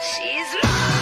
She's lost.